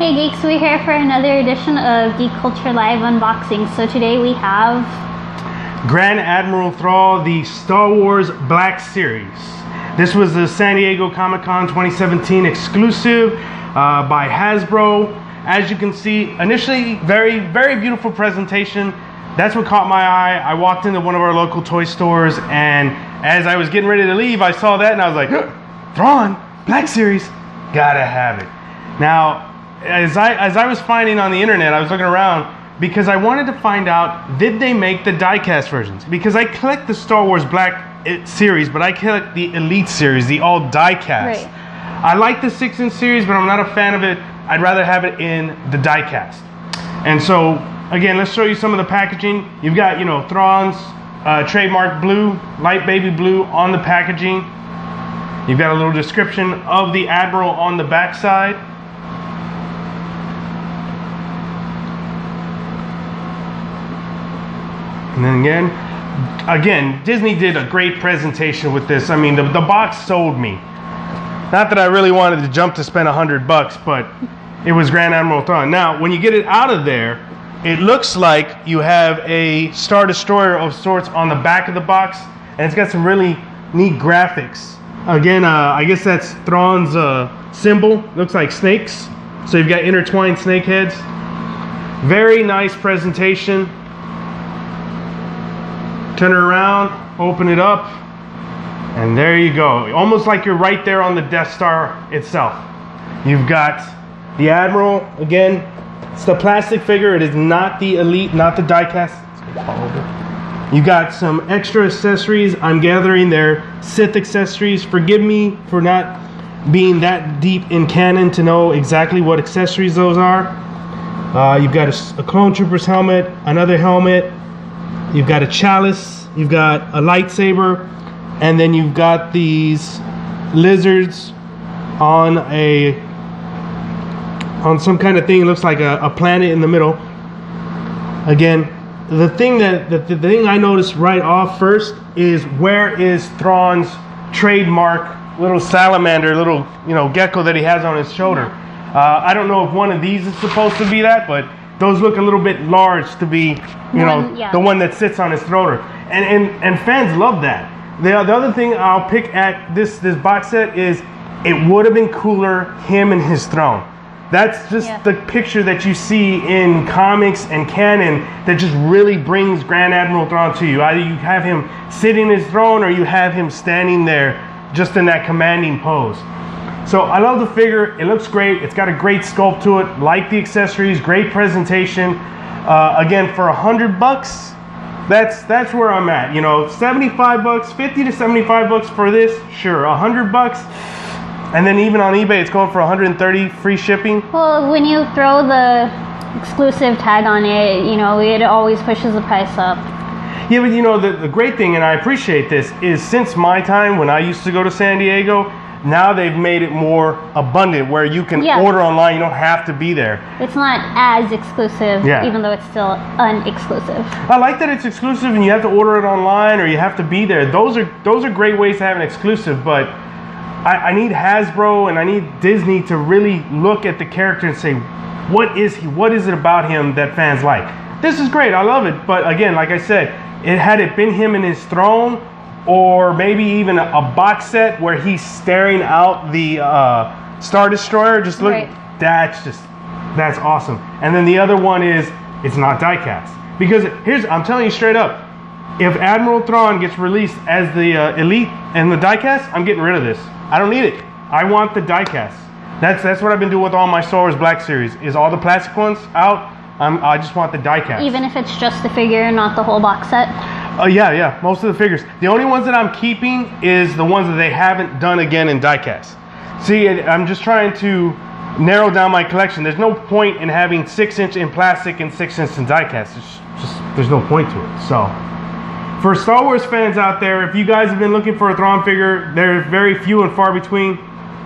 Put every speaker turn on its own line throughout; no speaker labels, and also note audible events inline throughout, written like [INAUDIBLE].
Hey geeks, we're here for another edition of Geek Culture Live unboxing. So today we have
Grand Admiral Thrawn, the Star Wars Black Series. This was the San Diego Comic Con 2017 exclusive uh, by Hasbro. As you can see, initially very, very beautiful presentation. That's what caught my eye. I walked into one of our local toy stores, and as I was getting ready to leave, I saw that and I was like, [GASPS] Thrawn, Black Series, gotta have it. Now, as I as I was finding on the internet, I was looking around because I wanted to find out did they make the diecast versions? Because I collect the Star Wars Black eh, series, but I collect the Elite series, the all diecast.
Right.
I like the six inch series, but I'm not a fan of it. I'd rather have it in the diecast. And so again, let's show you some of the packaging. You've got you know Thrawn's uh, trademark blue, light baby blue on the packaging. You've got a little description of the Admiral on the backside. And then again, again, Disney did a great presentation with this. I mean, the, the box sold me. Not that I really wanted to jump to spend a hundred bucks, but it was Grand Admiral Thrawn. Now, when you get it out of there, it looks like you have a Star Destroyer of sorts on the back of the box, and it's got some really neat graphics. Again, uh, I guess that's Thrawn's uh, symbol. Looks like snakes. So you've got intertwined snake heads. Very nice presentation turn it around, open it up, and there you go. Almost like you're right there on the Death Star itself. You've got the Admiral, again, it's the plastic figure. It is not the Elite, not the diecast. You got some extra accessories. I'm gathering they're Sith accessories. Forgive me for not being that deep in canon to know exactly what accessories those are. Uh, you've got a, a Clone Troopers helmet, another helmet, You've got a chalice, you've got a lightsaber, and then you've got these lizards on a on some kind of thing. It looks like a, a planet in the middle. Again, the thing that the, the thing I noticed right off first is where is Thrawn's trademark little salamander, little you know gecko that he has on his shoulder. Uh, I don't know if one of these is supposed to be that, but those look a little bit large to be, you know,
yeah.
the one that sits on his throater. And, and, and fans love that. The, the other thing I'll pick at this, this box set is it would have been cooler him and his throne. That's just
Yeah.
the picture that you see in comics and canon that just really brings Grand Admiral Thrawn to you. Either you have him sitting in his throne or you have him standing there just in that commanding pose. So I love the figure. It looks great. It's got a great sculpt to it. Like the accessories, great presentation. Uh, again, for a hundred bucks, that's that's where I'm at. You know, 75 bucks, 50 to 75 bucks for this, sure. A hundred bucks, and then even on eBay, it's going for 130 free shipping.
well when you throw the exclusive tag on it, you know, it always pushes the price up.
Yeah, but you know, the, the great thing, and I appreciate this, is since my time when I used to go to San Diego, now they've made it more abundant where you can
Yeah.
order online. You don't have to be there.
It's not as exclusive,
Yeah.
even though it's still unexclusive.
I like that it's exclusive and you have to order it online or you have to be there. Those are those are great ways to have an exclusive, but I, I need Hasbro and I need Disney to really look at the character and say, what is he? What is it about him that fans like? This is great. I love it. But again, like I said, it had it been him in his throne or maybe even a, a box set where he's staring out the uh, Star Destroyer. Just look.
Right.
That's just that's awesome. And then the other one is it's not diecast because here's I'm telling you straight up, if Admiral Thrawn gets released as the uh, elite and the diecast, I'm getting rid of this. I don't need it. I want the diecast. That's that's what I've been doing with all my Star Wars Black series. Is all the plastic ones out? I'm, I just want the diecast.
Even if it's just the figure, not the whole box set.
Oh yeah, yeah. Most of the figures. The only ones that I'm keeping is the ones that they haven't done again in diecast. See, I'm just trying to narrow down my collection. There's no point in having six inch in plastic and six inch in diecast. It's just there's no point to it. So, for Star Wars fans out there, if you guys have been looking for a Thrawn figure, they're very few and far between.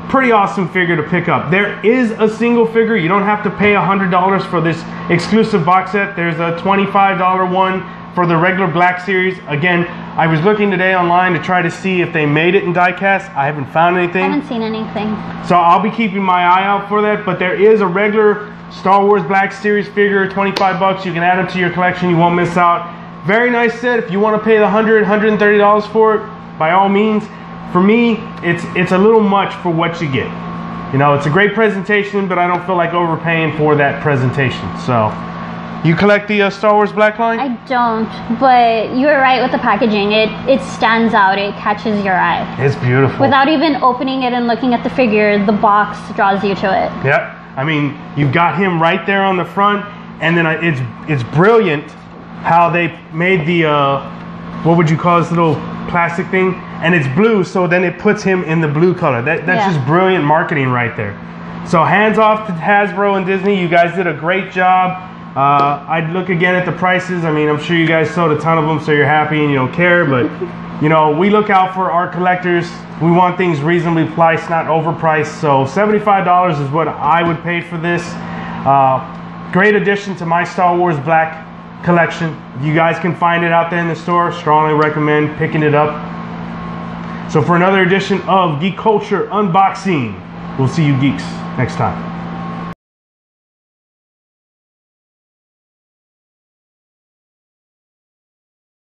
Pretty awesome figure to pick up. There is a single figure. You don't have to pay $100 for this exclusive box set. There's a $25 one for the regular Black Series, again, I was looking today online to try to see if they made it in diecast. I haven't found
I
anything.
haven't seen anything.
So I'll be keeping my eye out for that. But there is a regular Star Wars Black Series figure, 25 bucks. You can add them to your collection. You won't miss out. Very nice set. If you want to pay the 100, 130 dollars for it, by all means. For me, it's it's a little much for what you get. You know, it's a great presentation, but I don't feel like overpaying for that presentation. So, you collect the uh, Star Wars Black line?
I don't, but you're right with the packaging. It it stands out. It catches your eye.
it's beautiful.
Without even opening it and looking at the figure, the box draws you to it.
Yep. I mean, you've got him right there on the front, and then I- it's it's brilliant how they made the uh, what would you call this little plastic thing? And it's blue, so then it puts him in the blue color. That that's
Yeah.
just brilliant marketing right there. So hands off to Hasbro and Disney. You guys did a great job. Uh, I'd look again at the prices. I mean, I'm sure you guys sold a ton of them, so you're happy and you don't care. But you know, we look out for our collectors. We want things reasonably priced, not overpriced. So $75 is what I would pay for this. Uh, great addition to my Star Wars Black collection. You guys can find it out there in the store. Strongly recommend picking it up. So for another edition of Geek Culture Unboxing, we'll see you geeks next time.